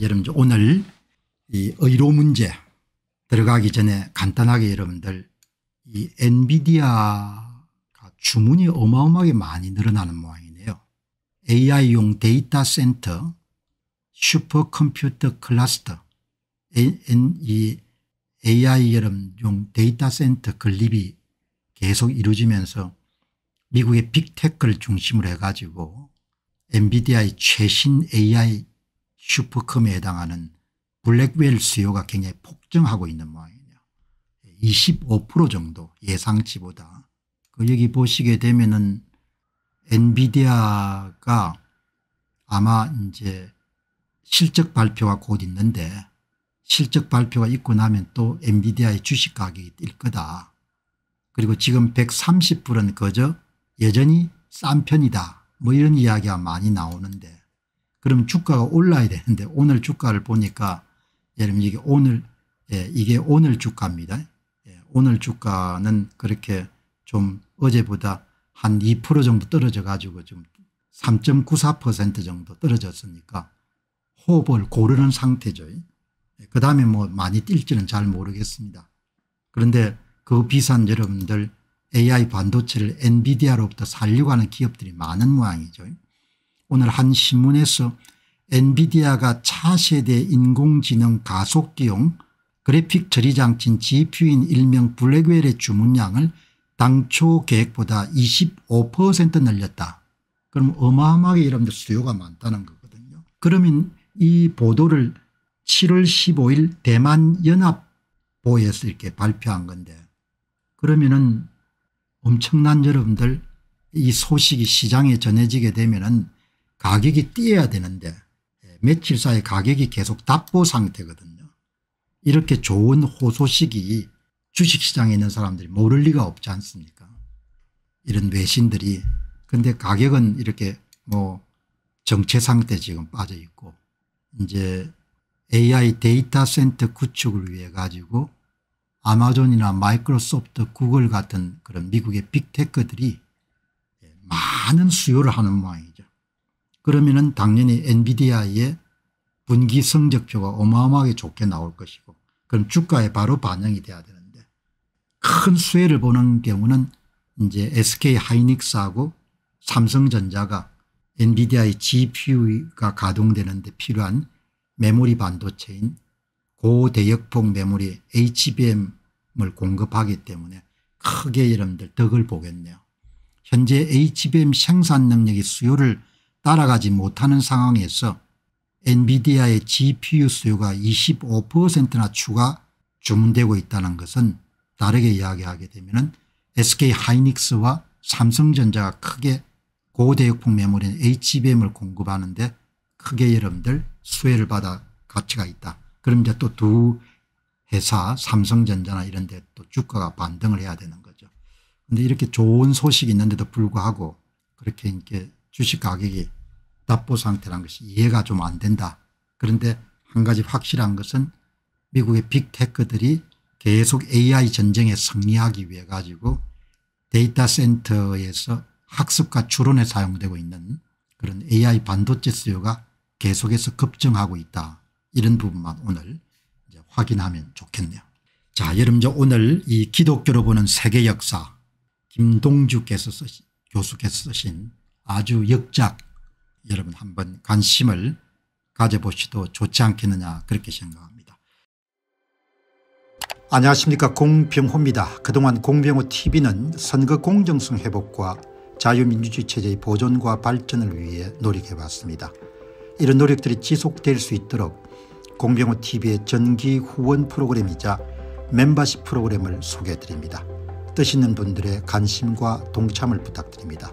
여러분 오늘 이 의료 문제 들어가기 전에 간단하게 여러분들 이 엔비디아가 주문이 어마어마하게 많이 늘어나는 모양이네요. AI용 데이터 센터 슈퍼컴퓨터 클러스터 이 AI 여러분용 데이터 센터 건립이 계속 이루어지면서 미국의 big tech를 중심으로 해가지고 엔비디아의 최신 AI 슈퍼컴에 해당하는 블랙웰 수요가 굉장히 폭증하고 있는 모양이네요. 25% 정도 예상치보다 그 여기 보시게 되면은 엔비디아가 아마 이제 실적 발표가 곧 있는데 실적 발표가 있고 나면 또 엔비디아의 주식 가격이 뛸 거다. 그리고 지금 130불은 그저 여전히 싼 편이다. 뭐 이런 이야기가 많이 나오는데 그럼 주가가 올라야 되는데 오늘 주가를 보니까 여러분 이게 오늘 예, 이게 오늘 주가입니다. 예, 오늘 주가는 그렇게 좀 어제보다 한 2% 정도 떨어져 가지고 좀3.94% 정도 떨어졌으니까 호흡을 고르는 상태죠. 예, 그 다음에 뭐 많이 뛸지는 잘 모르겠습니다. 그런데 그 비싼 여러분들 AI 반도체를 엔비디아로부터 살려고 하는 기업들이 많은 모양이죠. 오늘 한 신문에서 엔비디아가 차세대 인공지능 가속기용 그래픽 처리장치인 GPU인 일명 블랙웰의 주문량을 당초 계획보다 25% 늘렸다. 그럼 어마어마하게 여러분들 수요가 많다는 거거든요. 그러면 이 보도를 7월 15일 대만 연합보에서 이렇게 발표한 건데 그러면은 엄청난 여러분들 이 소식이 시장에 전해지게 되면은 가격이 뛰어야 되는데 예, 며칠 사이 가격이 계속 답보 상태거든요. 이렇게 좋은 호소식이 주식시장에 있는 사람들이 모를 리가 없지 않습니까 이런 외신들이 근데 가격은 이렇게 뭐 정체 상태 지금 빠져 있고 이제 AI 데이터 센터 구축을 위해 가지고 아마존이나 마이크로소프트 구글 같은 그런 미국의 big tech들이 많은 수요를 하는 모양이죠. 그러면은 당연히 엔비디아의 분기 성적표가 어마어마하게 좋게 나올 것이고 그럼 주가에 바로 반영이 돼야 되는데 큰 수혜를 보는 경우는 이제 SK 하이닉스하고 삼성전자가 엔비디아의 GPU가 가동되는 데 필요한 메모리 반도체인 고대역폭 메모리 HBM을 공급하기 때문에 크게 여러분들 덕을 보겠네요. 현재 HBM 생산 능력이 수요를 따라가지 못하는 상황에서 엔비디아의 GPU 수요가 25%나 추가 주문되고 있다는 것은 다르게 이야기하게 되면 SK 하이닉스와 삼성전자가 크게 고대역폭 메모리인 HBM을 공급하는데 크게 여러분들 수혜를 받아 가치가 있다. 그럼 이제 또 두 회사 삼성전자나 이런 데 또 주가가 반등을 해야 되는 거죠. 그런데 이렇게 좋은 소식이 있는데도 불구하고 그렇게 이렇게 주식 가격이 답보 상태라는 것이 이해가 좀 안 된다. 그런데 한 가지 확실한 것은 미국의 빅테크들이 계속 AI 전쟁에 승리하기 위해 가지고 데이터 센터에서 학습과 추론에 사용되고 있는 그런 AI 반도체 수요가 계속해서 급증하고 있다. 이런 부분만 오늘 확인하면 좋겠네요. 자 여러분 오늘 이 기독교로 보는 세계 역사 김동주께서 쓰신 교수께서 쓰신 아주 역작 여러분 한번 관심을 가져보시도 좋지 않겠느냐 그렇게 생각합니다. 안녕하십니까 공병호입니다. 그동안 공병호 tv는 선거 공정성 회복과 자유민주주의 체제의 보존과 발전을 위해 노력해왔습니다. 이런 노력들이 지속될 수 있도록 공병호 tv의 전기 후원 프로그램이자 멤버십 프로그램을 소개해드립니다. 뜻 있는 분들의 관심과 동참을 부탁드립니다.